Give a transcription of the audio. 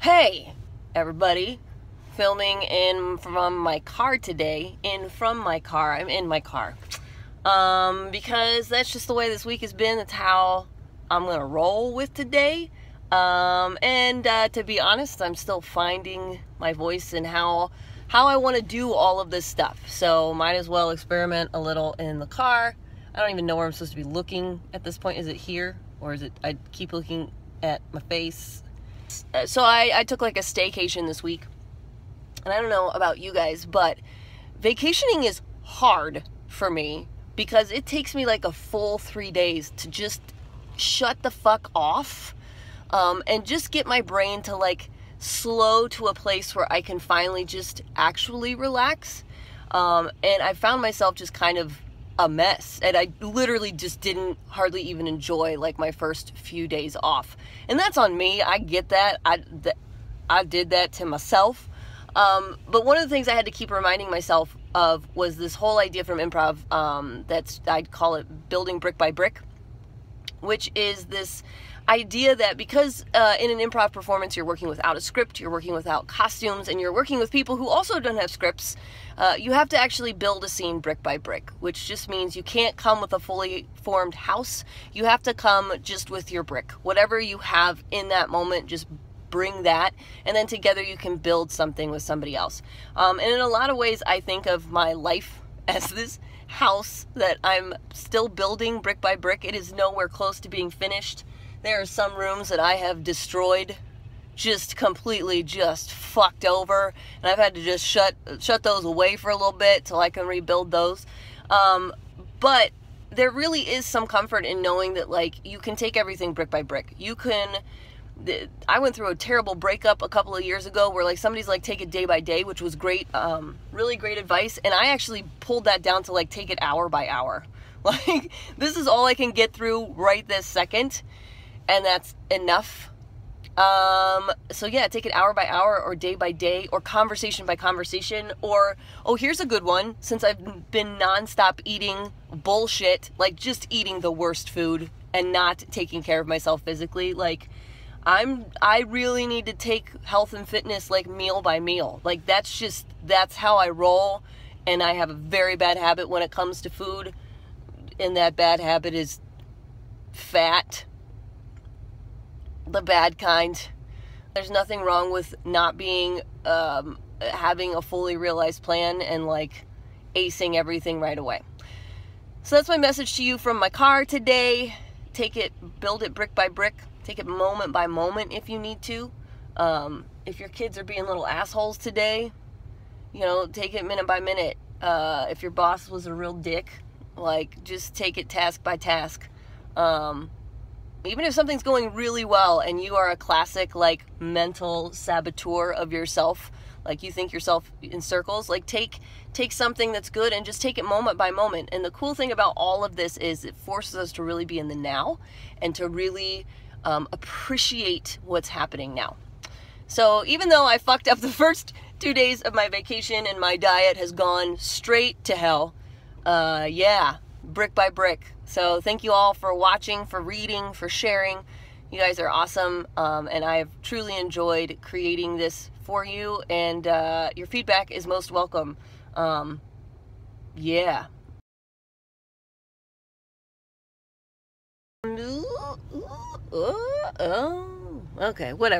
Hey, everybody. Filming in from my car today. In from my car. I'm in my car. Um, because that's just the way this week has been. That's how I'm going to roll with today. Um, and uh, to be honest, I'm still finding my voice and how how I want to do all of this stuff. So might as well experiment a little in the car. I don't even know where I'm supposed to be looking at this point. Is it here or is it? I keep looking at my face. So I, I took like a staycation this week, and I don't know about you guys, but vacationing is hard for me because it takes me like a full three days to just shut the fuck off um, and just get my brain to like slow to a place where I can finally just actually relax. Um, and I found myself just kind of a mess and i literally just didn't hardly even enjoy like my first few days off. And that's on me i get that i th- i did that to myself. Um, but one of the things i had to keep reminding myself of was this whole idea from improv um, that's i'd call it building brick by brick which is this idea that because uh, in an improv performance you're working without a script, you're working without costumes, and you're working with people who also don't have scripts, uh, you have to actually build a scene brick by brick, which just means you can't come with a fully formed house. You have to come just with your brick. Whatever you have in that moment, just bring that, and then together you can build something with somebody else. Um, and in a lot of ways, I think of my life as this house that I'm still building brick by brick. It is nowhere close to being finished. There are some rooms that I have destroyed, just completely just fucked over, and I've had to just shut shut those away for a little bit till I can rebuild those. Um, but there really is some comfort in knowing that like you can take everything brick by brick. You can I went through a terrible breakup a couple of years ago where like somebody's like take it day by day, which was great, um, really great advice. And I actually pulled that down to like take it hour by hour. Like this is all I can get through right this second and that's enough. Um, so yeah, take it hour by hour or day by day or conversation by conversation or oh, here's a good one since I've been nonstop eating bullshit, like just eating the worst food and not taking care of myself physically, like I'm I really need to take health and fitness like meal by meal. Like that's just that's how I roll and I have a very bad habit when it comes to food and that bad habit is fat the bad kind. There's nothing wrong with not being, um, having a fully realized plan and like acing everything right away. So that's my message to you from my car today. Take it, build it brick by brick. Take it moment by moment if you need to. Um, if your kids are being little assholes today, you know, take it minute by minute. Uh, if your boss was a real dick, like just take it task by task. Um, even if something's going really well and you are a classic like mental saboteur of yourself like you think yourself in circles like take take something that's good and just take it moment by moment. And the cool thing about all of this is it forces us to really be in the now and to really um, appreciate what's happening now. So even though i fucked up the first two days of my vacation and my diet has gone straight to hell uh, yeah brick by brick. So thank you all for watching, for reading, for sharing. You guys are awesome, um, and I've truly enjoyed creating this for you, and uh, your feedback is most welcome. Um, yeah. Okay, whatever.